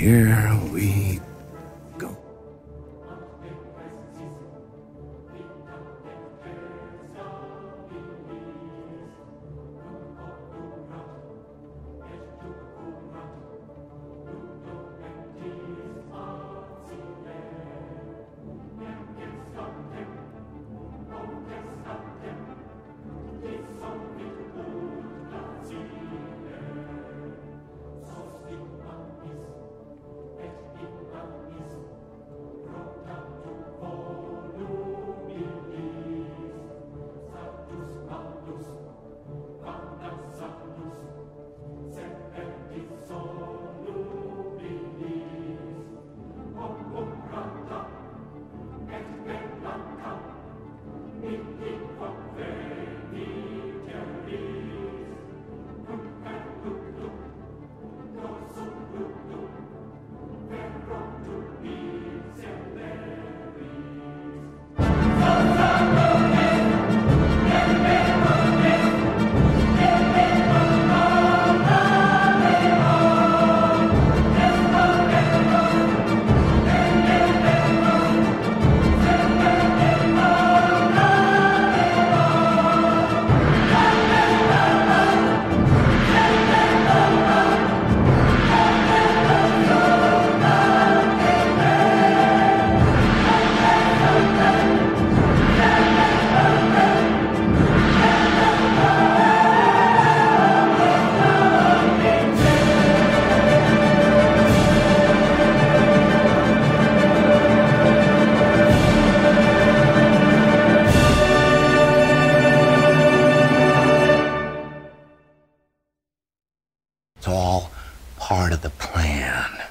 here we Gott, du bist It's all part of the plan.